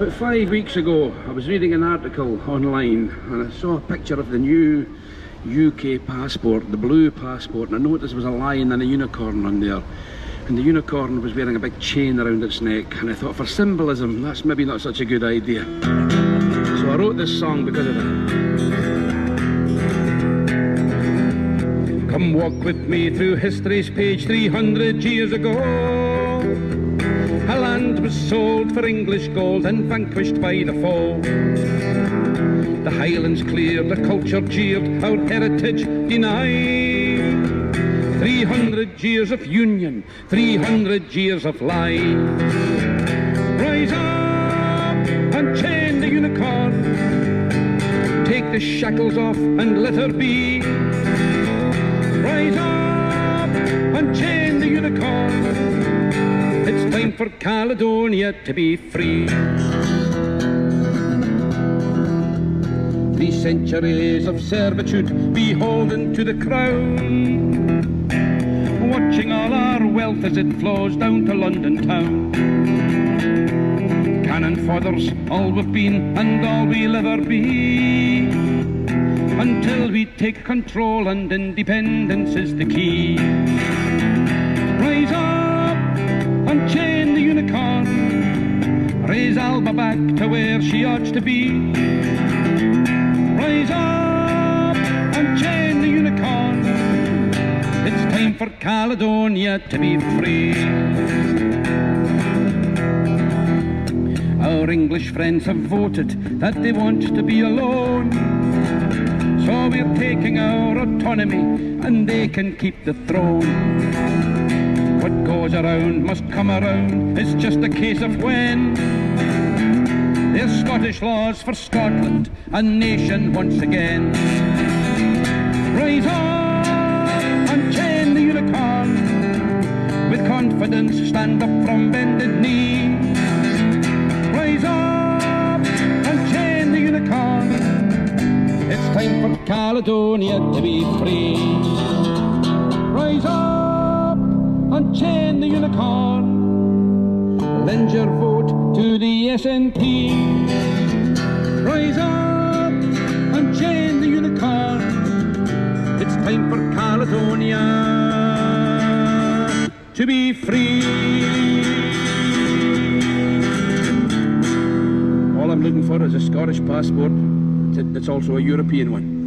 About five weeks ago, I was reading an article online and I saw a picture of the new UK passport, the blue passport, and I noticed there was a lion and a unicorn on there. And the unicorn was wearing a big chain around its neck, and I thought for symbolism, that's maybe not such a good idea. So I wrote this song because of that. Come walk with me through history's page 300 years ago. Was sold for English gold and vanquished by the foe. The Highlands cleared, the culture jeered, our heritage denied. 300 years of union, 300 years of life. Rise up and chain the unicorn. Take the shackles off and let her be. For Caledonia to be free. Three centuries of servitude beholden to the crown. Watching all our wealth as it flows down to London town. Cannon fathers, all we've been and all we'll ever be. Until we take control and independence is the key. Raise back to where she ought to be. Rise up and chain the unicorn. It's time for Caledonia to be free. Our English friends have voted that they want to be alone. So we're taking our autonomy and they can keep the throne. What goes around must come around, it's just a case of when. Scottish laws for Scotland, a nation once again. Rise up and chain the unicorn. With confidence, stand up from bended knee. Rise up and chain the unicorn. It's time for Caledonia to be free. Rise up and chain the unicorn. Lend your vote to the SNP. Caledonia to be free. All I'm looking for is a Scottish passport. It's also a European one.